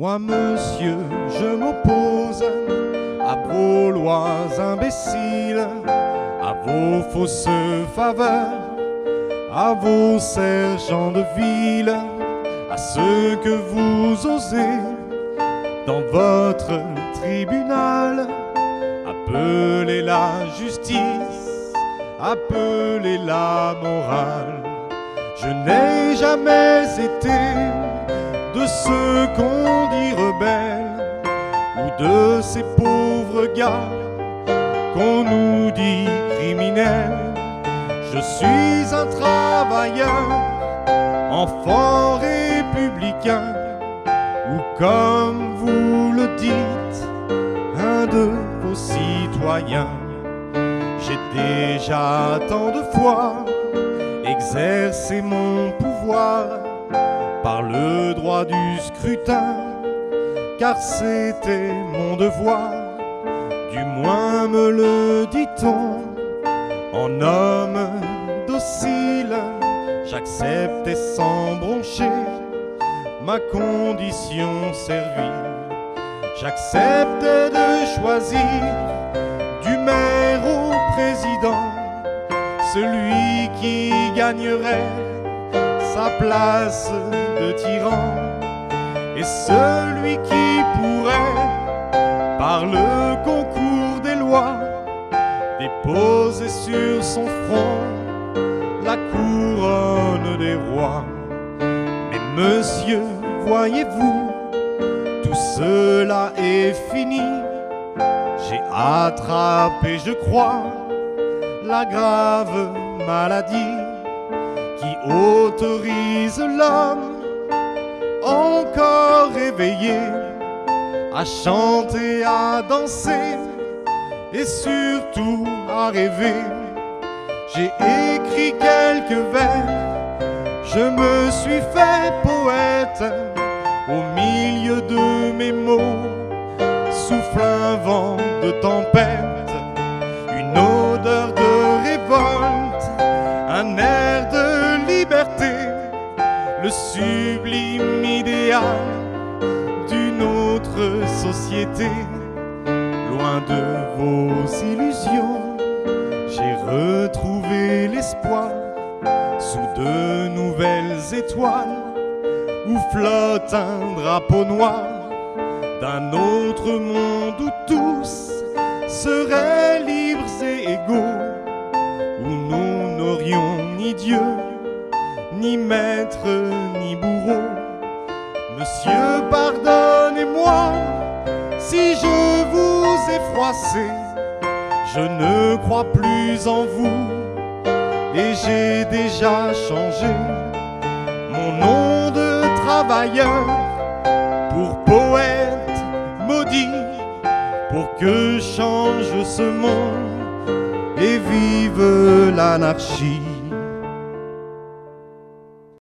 Moi, monsieur, je m'oppose à vos lois imbéciles, à vos fausses faveurs, à vos sergents de ville, à ceux que vous osez dans votre tribunal. Appelez la justice, appelez la morale. Je n'ai jamais été ceux qu'on dit rebelles ou de ces pauvres gars qu'on nous dit criminels. Je suis un travailleur, enfant républicain, ou comme vous le dites, un de vos citoyens. J'ai déjà tant de fois exercé mon pouvoir par le du scrutin, car c'était mon devoir, du moins me le dit-on, en homme docile, j'acceptais sans broncher ma condition servile. J'acceptais de choisir du maire au président celui qui gagnerait sa place de tyran et celui qui pourrait, par le concours des lois, déposer sur son front la couronne des rois. Mais monsieur, voyez-vous, tout cela est fini. J'ai attrapé, je crois, la grave maladie qui autorise l'homme encore à chanter, à danser et surtout à rêver. J'ai écrit quelques vers, je me suis fait poète au milieu de mes mots, souffle un vent de tempête, une odeur de révolte, un air de liberté, le sublime idéal société. Loin de vos illusions, j'ai retrouvé l'espoir sous de nouvelles étoiles où flotte un drapeau noir d'un autre monde où tous seraient libres et égaux, où nous n'aurions ni Dieu, ni maître, ni bourreau. Monsieur, pardonnez-moi froissé, je ne crois plus en vous et j'ai déjà changé mon nom de travailleur pour poète maudit, pour que change ce monde et vive l'anarchie.